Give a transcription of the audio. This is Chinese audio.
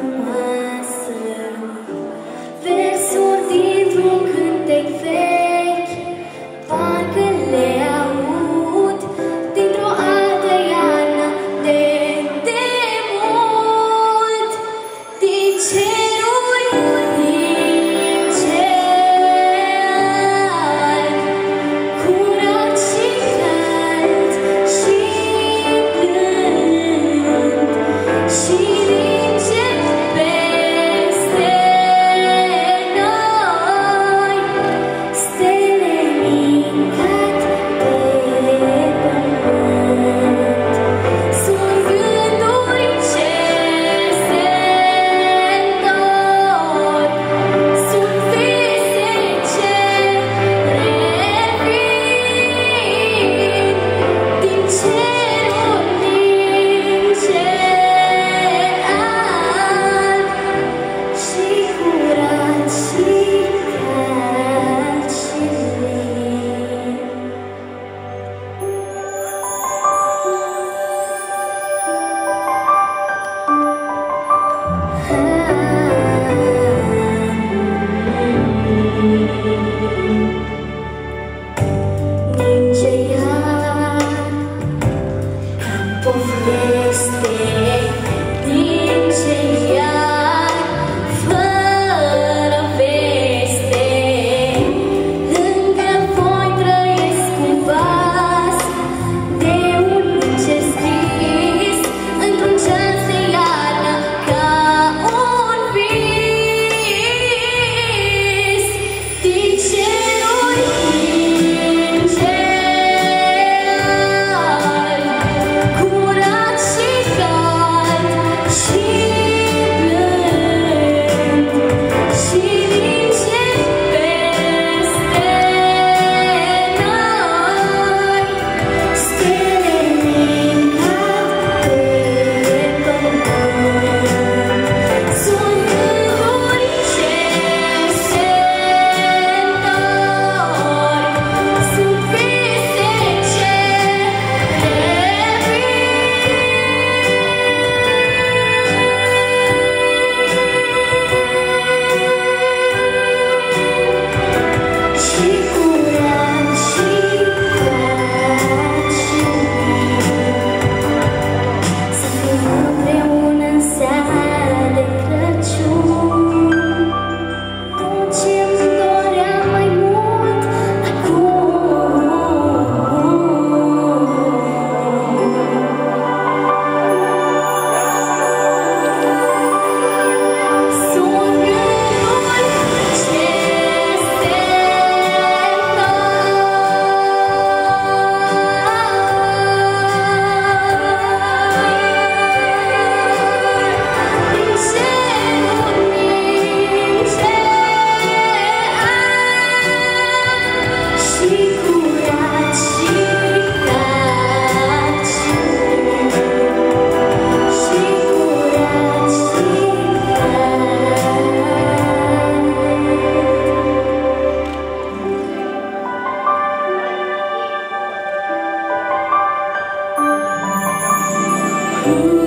Amen. 谁呀前一样。Ooh.